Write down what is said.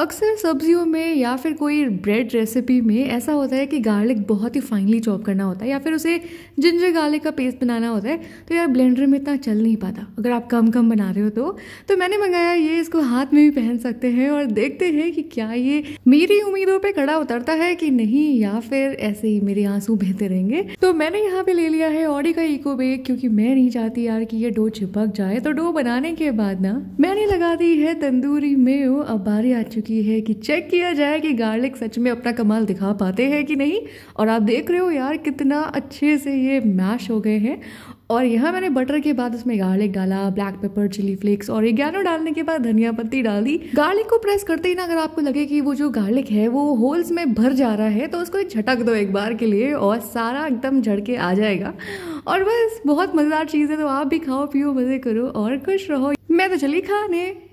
अक्सर सब्जियों में या फिर कोई ब्रेड रेसिपी में ऐसा होता है कि गार्लिक बहुत ही फाइनली चॉप करना होता है या फिर उसे जिंजर गार्लिक का पेस्ट बनाना होता है तो यार ब्लेंडर में इतना चल नहीं पाता। अगर आप कम कम बना रहे हो तो। तो मैंने मंगाया ये, इसको हाथ में भी पहन सकते हैं और देखते हैं कि क्या ये मेरी उम्मीदों पर खड़ा उतरता है कि नहीं, या फिर ऐसे ही मेरे आँसू बहते रहेंगे। तो मैंने यहाँ पे ले लिया है ऑडी का इको बेग क्योंकि मैं नहीं चाहती यार कि ये डो चिपक जाए। तो डो बनाने के बाद ना, मैंने लगा दी है तंदूरी में अब बारी आ चुकी की है कि चेक किया जाए कि गार्लिक सच में अपना कमाल दिखा पाते हैं कि नहीं। और आप देख रहे हो यार, कितना अच्छे से ये मैश हो गए हैं। और यहाँ मैंने बटर के बाद उसमें गार्लिक डाला ब्लैक पेपर चिली फ्लेक्स और ग्यानो डालने के बाद धनिया पत्ती डाल दी। गार्लिक को प्रेस करते ही ना अगर आपको लगे कि वो जो गार्लिक है, वो होल्स में भर जा रहा है तो उसको झटक दो एक बार के लिए और सारा एकदम झड़ के आ जाएगा। और बस, बहुत मज़ेदार चीज़ है तो आप भी खाओ, पियो, मज़े करो और खुश रहो। मैं तो चली खाने।